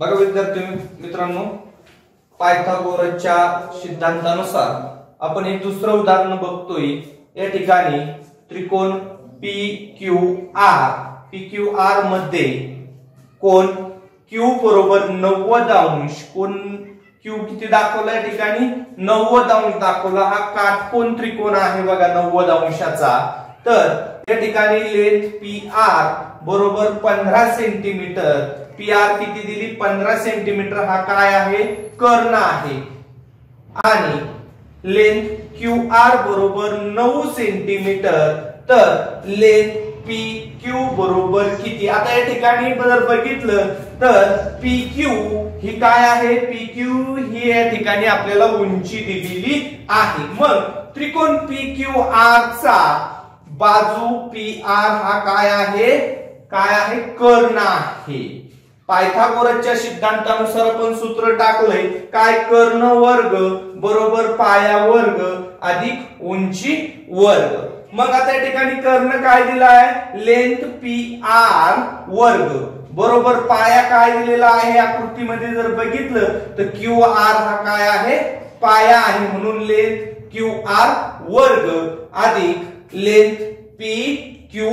बघा विद्यार्थी मित्रांनो पायथागोरसच्या सिद्धांतानुसार आपण एक दुसरं उदाहरण बघतोय. या ठिकाणी त्रिकोण P Q R P Q आरमध्ये कोण क्यू बरोबर नव्वद अंश कोण क्यू किती दाखवला या ठिकाणी? नव्वद अंश दाखवला. हा काटकोण त्रिकोण आहे बघा नव्वद अंशाचा. तर या ठिकाणी लेंथ पी आर बरोबर पंधरा सेंटीमीटर. पी आर किती दिली? पंधरा सेंटीमीटर. हा काय आहे? कर्ण आहे. आणि लेंथ क्यू आर बरोबर नऊ सेंटीमीटर. तर लेंथ पी क्यू बरोबर किती? आता या ठिकाणी जर बघितलं तर पी क्यू ही काय आहे? पी क्यू ही या ठिकाणी आपल्याला उंची दिलेली आहे. मग त्रिकोण पी क्यू आर चा बाजू पी आर हा काय आहे? काय आहे? कर्ण आहे. पायथागोरसच्या सिद्धांतानुसार आपण सूत्र टाकलंय काय कर्ण वर्ग बरोबर पाया वर्ग अधिक उंची वर्ग. मग आता या ठिकाणी कर्ण काय दिला आहे लेंथ पी आर वर्ग. बरोबर पाया काय दिलेला आहे? आकृतीमध्ये जर बघितलं तर क्यू आर हा काय आहे? पाया आहे म्हणून लेंथ क्यू आर वर्ग अधिक लेंथ पी क्यू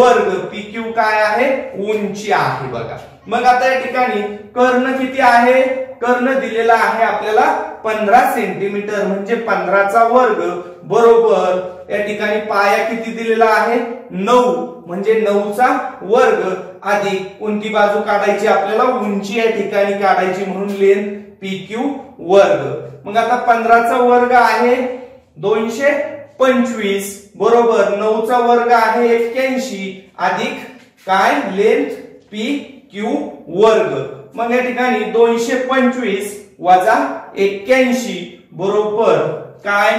वर्ग. पी क्यू काय आहे? उंची आहे बघा. मग आता या ठिकाणी कर्ण किती आहे? कर्ण दिलेला आहे आपल्याला पंधरा सेंटीमीटर म्हणजे पंधराचा वर्ग. बरोबर. या ठिकाणी पाया किती दिलेला आहे? नऊ. म्हणजे नऊचा वर्ग. आधी कोणती बाजू काढायची आपल्याला उंची या ठिकाणी काढायची म्हणून लेन पी क्यू वर्ग. मग आता पंधराचा वर्ग आहे दोनशे पंचवीस बरोबर नऊचा वर्ग आहे एक्क्याऐंशी. अधिक काय? लेंथ पी क्यू वर्ग. मग या ठिकाणी दोनशे पंचवीस वजा एक्क्याऐंशी. बरोबर काय?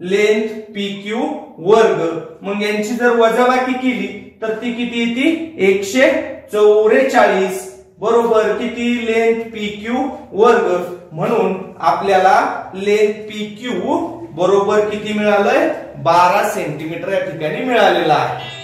लेंथ पी क्यू वर्ग. मग यांची जर वजाबाकी केली तर ती किती येते? एकशे चौवेचाळीस बरोबर किती? लेंथ पी क्यू वर्ग. म्हणून आपल्याला लेंथ पी क्यू बरोबर किती मिळालंय? बारा सेंटीमीटर या ठिकाणी मिळालेला आहे.